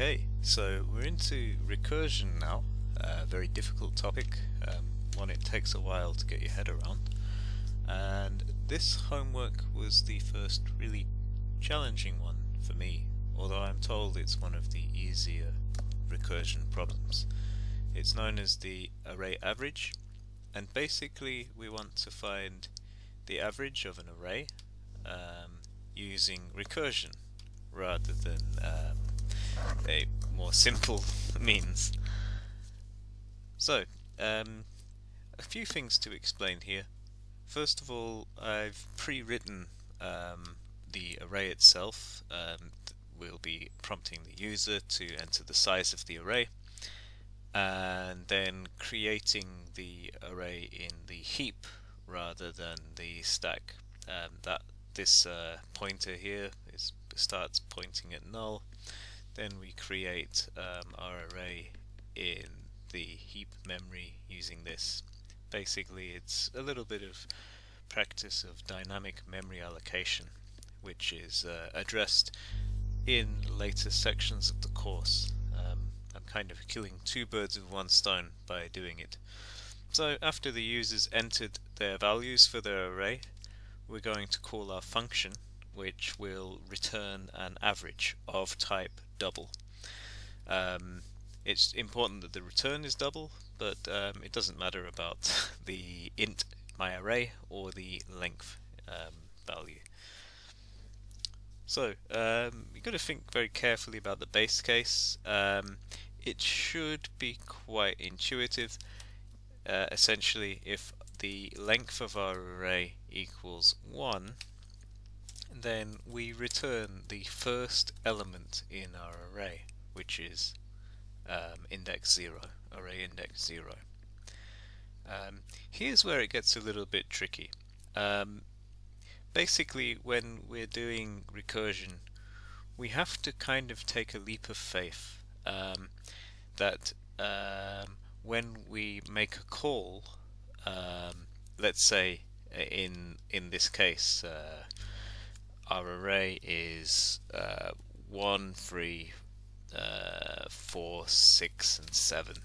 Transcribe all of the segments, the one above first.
Okay, so we're into recursion now, a very difficult topic, um, one it takes a while to get your head around. And this homework was the first really challenging one for me, although I'm told it's one of the easier recursion problems. It's known as the array average, and basically we want to find the average of an array um, using recursion rather than um, a more simple means. So, um, a few things to explain here. First of all, I've pre-written um, the array itself. Um, we'll be prompting the user to enter the size of the array and then creating the array in the heap rather than the stack. Um, that this uh, pointer here is starts pointing at null then we create um, our array in the heap memory using this. Basically it's a little bit of practice of dynamic memory allocation which is uh, addressed in later sections of the course. Um, I'm kind of killing two birds with one stone by doing it. So after the users entered their values for their array, we're going to call our function which will return an average of type double. Um, it's important that the return is double, but um, it doesn't matter about the int my array or the length um, value. So um, you've got to think very carefully about the base case. Um, it should be quite intuitive. Uh, essentially, if the length of our array equals 1, then we return the first element in our array, which is um, index 0, array index 0. Um, here's where it gets a little bit tricky. Um, basically, when we're doing recursion, we have to kind of take a leap of faith um, that um, when we make a call, um, let's say in in this case, uh, our array is uh, 1, 3, uh, 4, 6 and 7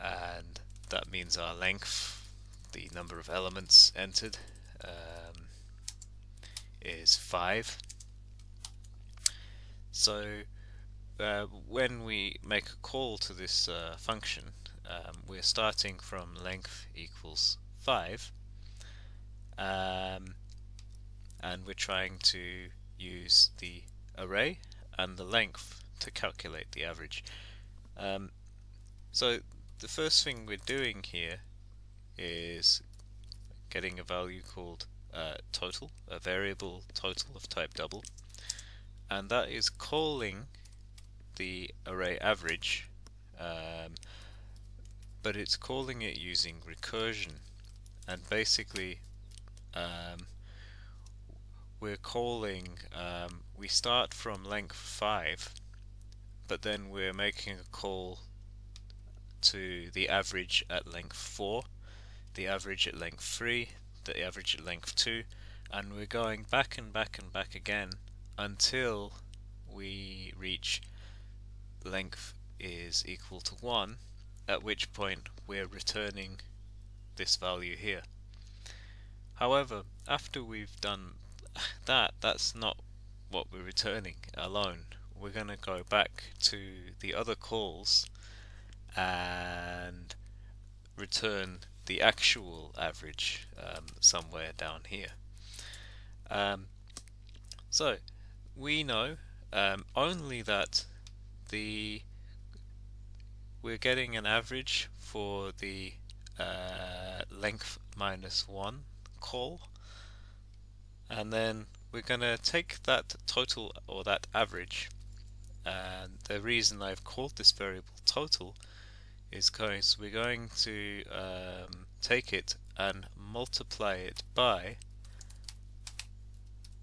and that means our length, the number of elements entered um, is 5 so uh, when we make a call to this uh, function um, we're starting from length equals 5 um, and we're trying to use the array and the length to calculate the average. Um, so the first thing we're doing here is getting a value called uh, total, a variable total of type double, and that is calling the array average, um, but it's calling it using recursion, and basically um, we're calling, um, we start from length 5, but then we're making a call to the average at length 4, the average at length 3, the average at length 2, and we're going back and back and back again until we reach length is equal to 1, at which point we're returning this value here. However, after we've done that that's not what we're returning alone. We're going to go back to the other calls and return the actual average um, somewhere down here. Um, so we know um, only that the we're getting an average for the uh, length minus 1 call and then we're going to take that total or that average and the reason I've called this variable total is because we're going to um, take it and multiply it by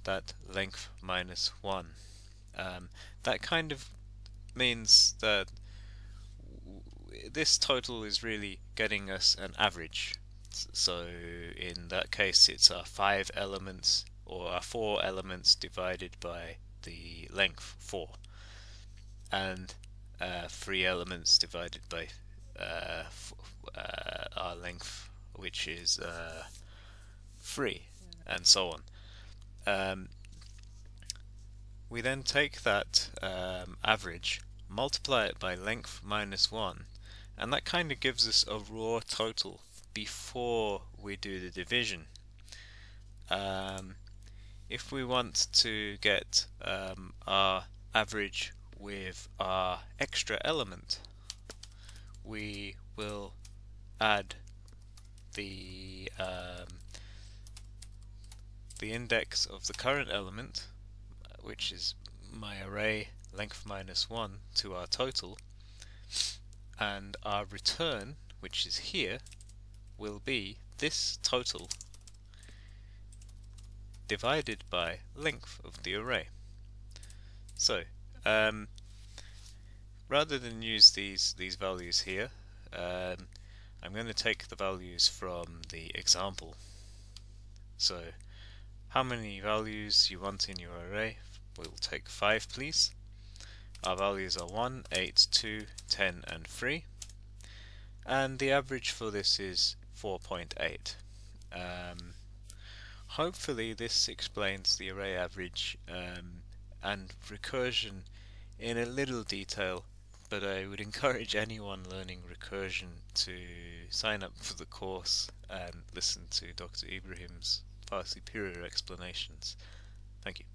that length minus 1. Um, that kind of means that this total is really getting us an average. So in that case it's our 5 elements or are four elements divided by the length 4. and uh, three elements divided by uh, uh, our length, which is uh, 3, and so on. Um, we then take that um, average, multiply it by length minus 1, and that kind of gives us a raw total before we do the division. Um, if we want to get um, our average with our extra element, we will add the um, the index of the current element, which is my array length minus 1 to our total, and our return, which is here, will be this total divided by length of the array. So, um, rather than use these these values here, um, I'm going to take the values from the example. So, how many values you want in your array? We'll take 5 please. Our values are 1, 8, 2, 10 and 3 and the average for this is 4.8. Um, hopefully this explains the array average um, and recursion in a little detail but I would encourage anyone learning recursion to sign up for the course and listen to Dr. Ibrahim's far superior explanations. Thank you.